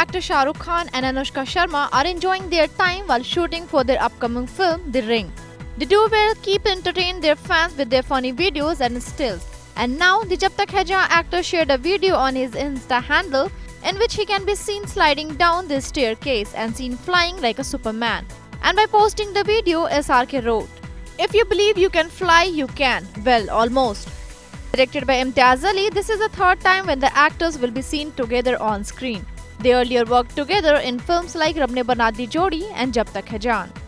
actor Shah Rukh Khan and Anushka Sharma are enjoying their time while shooting for their upcoming film, The Ring. The duo will keep entertaining their fans with their funny videos and stills. And now, the Jab Tak Hai actor shared a video on his Insta handle in which he can be seen sliding down the staircase and seen flying like a Superman. And by posting the video, SRK wrote, If you believe you can fly, you can. Well, almost. Directed by Imtiaz Ali, this is the third time when the actors will be seen together on screen. They earlier worked together in films like Rab Ne Bana Di Jodi and Jab Tak Hai Jaan.